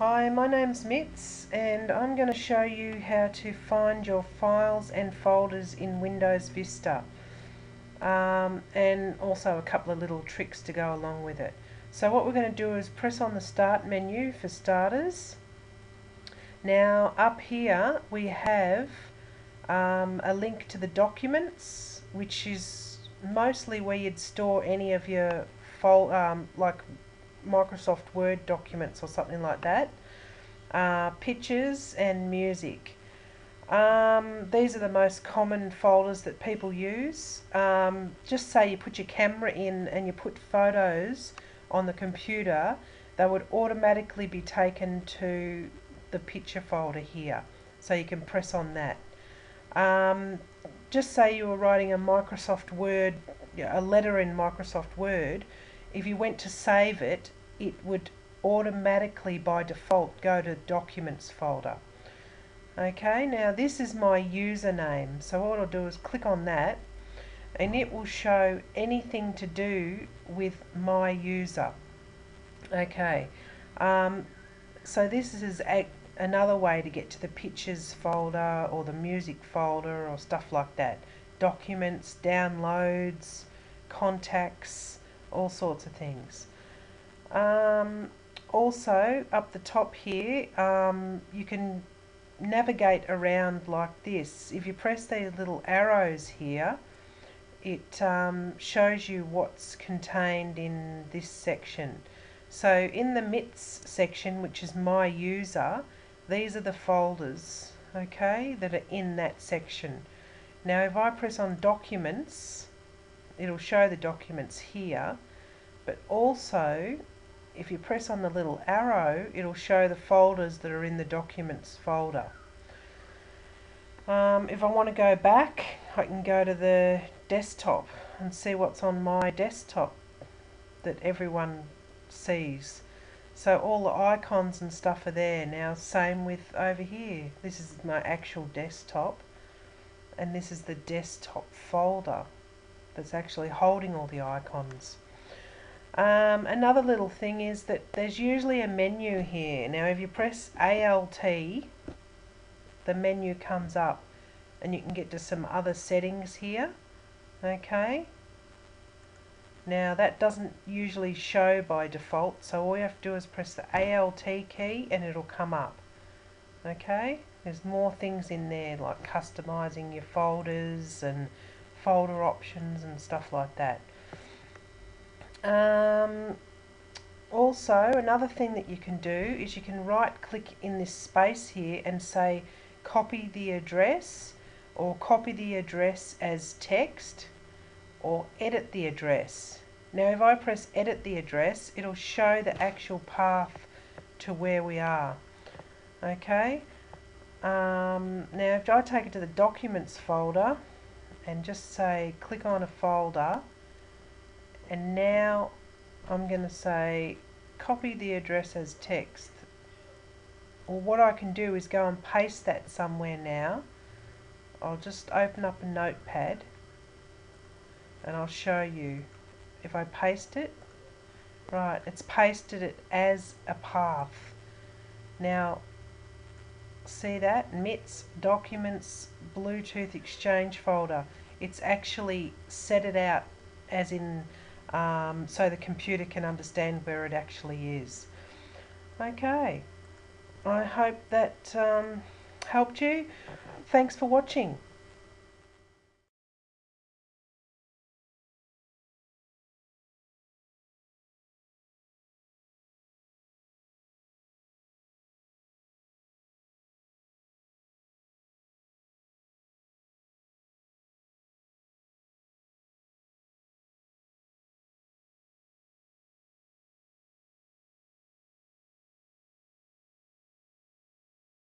Hi, my name's Mitz and I'm going to show you how to find your files and folders in Windows Vista um, and also a couple of little tricks to go along with it. So what we're going to do is press on the start menu for starters. Now up here we have um, a link to the documents which is mostly where you'd store any of your fol um, like Microsoft Word documents or something like that. Uh, pictures and music. Um, these are the most common folders that people use. Um, just say you put your camera in and you put photos on the computer, they would automatically be taken to the picture folder here. So you can press on that. Um, just say you were writing a Microsoft Word, a letter in Microsoft Word, if you went to save it, it would automatically by default go to documents folder. Okay, now this is my username. So what I'll do is click on that and it will show anything to do with my user. Okay, um, so this is another way to get to the pictures folder or the music folder or stuff like that. Documents, downloads, contacts, all sorts of things. Um, also, up the top here, um, you can navigate around like this. If you press these little arrows here, it um, shows you what's contained in this section. So in the MITS section, which is my user, these are the folders, okay, that are in that section. Now if I press on documents, it'll show the documents here but also if you press on the little arrow it'll show the folders that are in the documents folder. Um, if I want to go back I can go to the desktop and see what's on my desktop that everyone sees. So all the icons and stuff are there now same with over here. This is my actual desktop and this is the desktop folder that's actually holding all the icons. Um, another little thing is that there's usually a menu here. Now if you press ALT, the menu comes up and you can get to some other settings here. Okay. Now that doesn't usually show by default, so all you have to do is press the ALT key and it'll come up. Okay, there's more things in there like customizing your folders and folder options and stuff like that. Um, also, another thing that you can do is you can right click in this space here and say copy the address or copy the address as text or edit the address. Now if I press edit the address it'll show the actual path to where we are. Okay, um, now if I take it to the documents folder and just say click on a folder. And now I'm going to say copy the address as text. Well what I can do is go and paste that somewhere now. I'll just open up a notepad and I'll show you. If I paste it right it's pasted it as a path. Now see that? MITS documents Bluetooth exchange folder. It's actually set it out as in um, so the computer can understand where it actually is. Okay. I hope that um, helped you. Thanks for watching